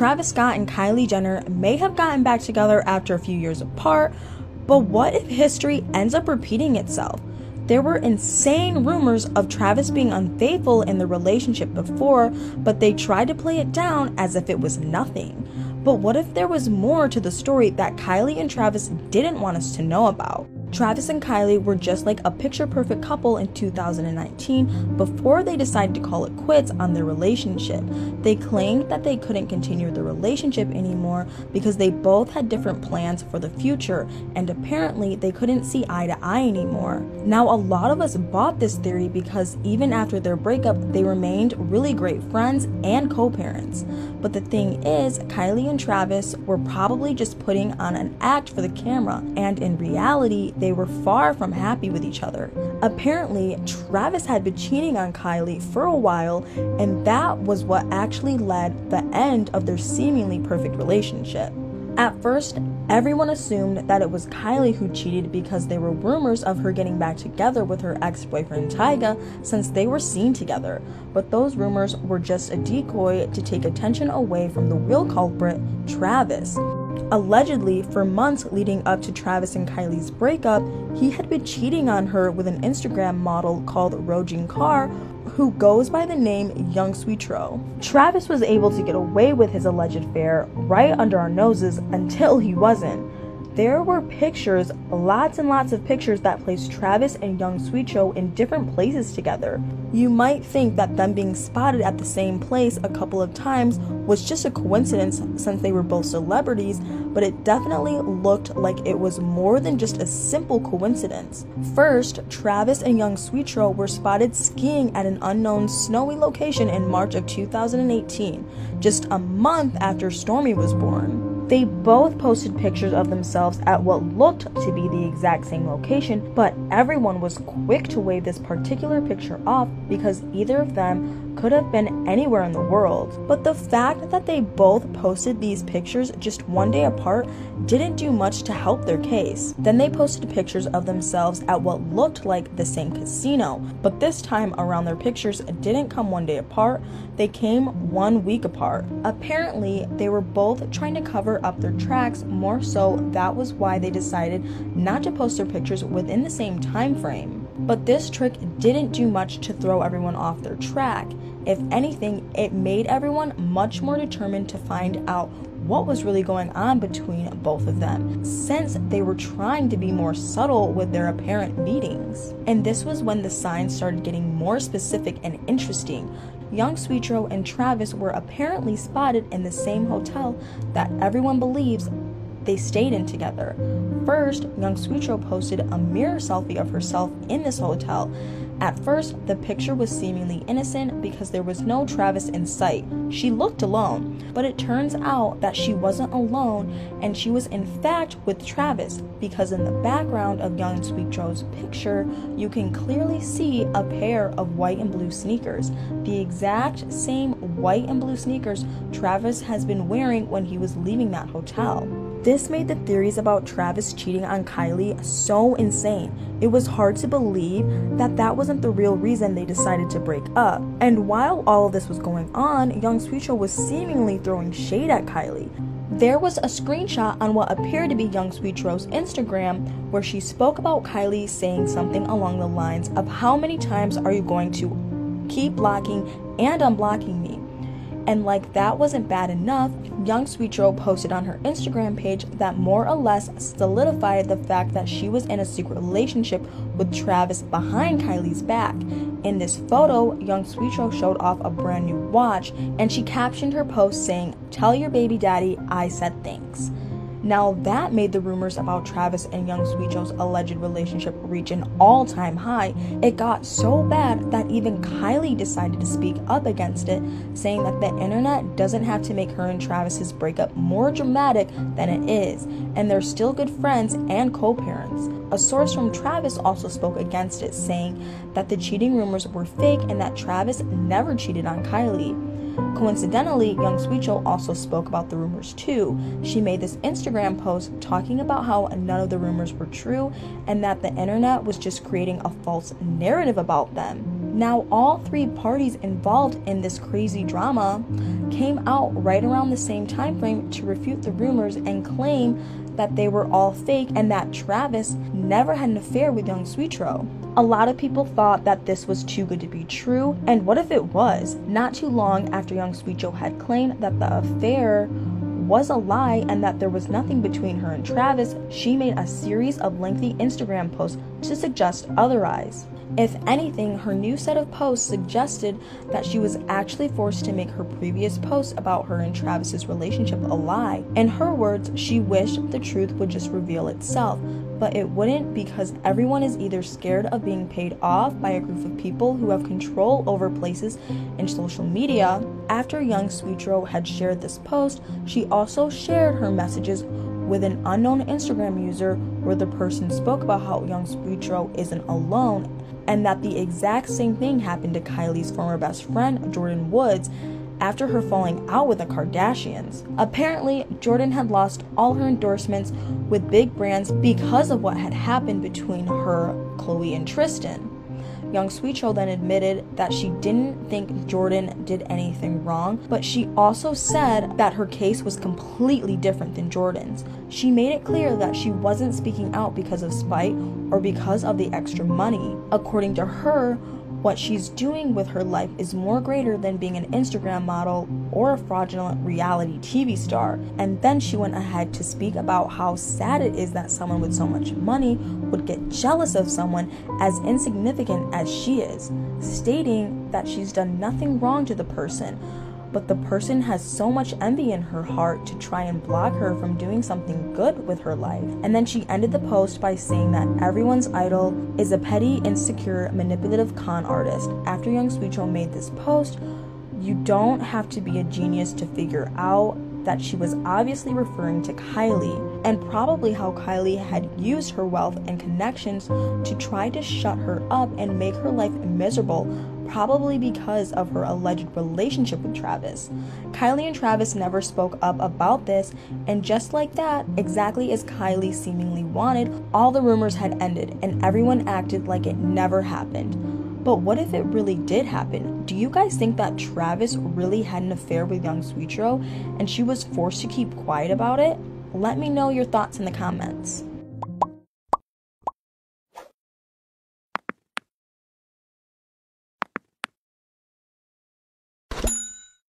Travis Scott and Kylie Jenner may have gotten back together after a few years apart, but what if history ends up repeating itself? There were insane rumors of Travis being unfaithful in the relationship before, but they tried to play it down as if it was nothing. But what if there was more to the story that Kylie and Travis didn't want us to know about? Travis and Kylie were just like a picture perfect couple in 2019 before they decided to call it quits on their relationship. They claimed that they couldn't continue the relationship anymore because they both had different plans for the future and apparently they couldn't see eye to eye anymore. Now, a lot of us bought this theory because even after their breakup, they remained really great friends and co parents. But the thing is, Kylie and Travis were probably just putting on an act for the camera, and in reality, they were far from happy with each other. Apparently, Travis had been cheating on Kylie for a while, and that was what actually led the end of their seemingly perfect relationship. At first, everyone assumed that it was Kylie who cheated because there were rumors of her getting back together with her ex boyfriend Tyga since they were seen together. But those rumors were just a decoy to take attention away from the real culprit, Travis. Allegedly, for months leading up to Travis and Kylie's breakup, he had been cheating on her with an Instagram model called Rojean Kar, who goes by the name Young Sweetro. Travis was able to get away with his alleged affair right under our noses until he wasn't. There were pictures, lots and lots of pictures that placed Travis and Young Sweetro in different places together. You might think that them being spotted at the same place a couple of times was just a coincidence since they were both celebrities, but it definitely looked like it was more than just a simple coincidence. First, Travis and young Sweetro were spotted skiing at an unknown snowy location in March of 2018, just a month after Stormi was born. They both posted pictures of themselves at what looked to be the exact same location, but everyone was quick to wave this particular picture off because either of them could have been anywhere in the world. But the fact that they both posted these pictures just one day apart didn't do much to help their case. Then they posted pictures of themselves at what looked like the same casino, but this time around their pictures didn't come one day apart, they came one week apart. Apparently, they were both trying to cover up their tracks, more so that was why they decided not to post their pictures within the same time frame. But this trick didn't do much to throw everyone off their track. If anything, it made everyone much more determined to find out what was really going on between both of them, since they were trying to be more subtle with their apparent meetings. And this was when the signs started getting more specific and interesting. Young Sweetro and Travis were apparently spotted in the same hotel that everyone believes they stayed in together. First, young Sweetro posted a mirror selfie of herself in this hotel. At first, the picture was seemingly innocent because there was no Travis in sight. She looked alone, but it turns out that she wasn't alone and she was in fact with Travis because in the background of young Sweetro's picture, you can clearly see a pair of white and blue sneakers, the exact same white and blue sneakers Travis has been wearing when he was leaving that hotel. This made the theories about Travis cheating on Kylie so insane. It was hard to believe that that wasn't the real reason they decided to break up. And while all of this was going on, Young Sweetro was seemingly throwing shade at Kylie. There was a screenshot on what appeared to be Young Sweetro's Instagram where she spoke about Kylie saying something along the lines of how many times are you going to keep blocking and unblocking me? And like that wasn't bad enough, Young Sweetro posted on her Instagram page that more or less solidified the fact that she was in a secret relationship with Travis behind Kylie's back. In this photo, Young Sweetro showed off a brand new watch and she captioned her post saying, Tell your baby daddy I said thanks. Now, that made the rumors about Travis and Young Sweetro's alleged relationship reach an all time high. It got so bad that even Kylie decided to speak up against it, saying that the internet doesn't have to make her and Travis's breakup more dramatic than it is, and they're still good friends and co parents. A source from Travis also spoke against it, saying that the cheating rumors were fake and that Travis never cheated on Kylie. Coincidentally, Young Sweetro also spoke about the rumors too. She made this Instagram post talking about how none of the rumors were true and that the internet was just creating a false narrative about them. Now, all three parties involved in this crazy drama came out right around the same time frame to refute the rumors and claim that they were all fake and that Travis never had an affair with young Sweetro. A lot of people thought that this was too good to be true, and what if it was? Not too long after young Sweetro had claimed that the affair was a lie and that there was nothing between her and Travis, she made a series of lengthy Instagram posts to suggest otherwise. If anything, her new set of posts suggested that she was actually forced to make her previous posts about her and Travis's relationship a lie. In her words, she wished the truth would just reveal itself, but it wouldn't because everyone is either scared of being paid off by a group of people who have control over places in social media. After young Sweetro had shared this post, she also shared her messages with an unknown Instagram user where the person spoke about how young Sweetro isn't alone and that the exact same thing happened to Kylie's former best friend, Jordyn Woods, after her falling out with the Kardashians. Apparently, Jordyn had lost all her endorsements with big brands because of what had happened between her, Khloe, and Tristan. Young Sweetro then admitted that she didn't think Jordyn did anything wrong, but she also said that her case was completely different than Jordyn's. She made it clear that she wasn't speaking out because of spite or because of the extra money. According to her, what she's doing with her life is more greater than being an Instagram model or a fraudulent reality TV star. And then she went ahead to speak about how sad it is that someone with so much money would get jealous of someone as insignificant as she is, stating that she's done nothing wrong to the person but the person has so much envy in her heart to try and block her from doing something good with her life. And then she ended the post by saying that everyone's idol is a petty, insecure, manipulative con artist. After Young Sweetro made this post, you don't have to be a genius to figure out that she was obviously referring to Kylie, and probably how Kylie had used her wealth and connections to try to shut her up and make her life miserable probably because of her alleged relationship with Travis. Kylie and Travis never spoke up about this, and just like that, exactly as Kylie seemingly wanted, all the rumors had ended and everyone acted like it never happened. But what if it really did happen? Do you guys think that Travis really had an affair with young Sweetro and she was forced to keep quiet about it? Let me know your thoughts in the comments.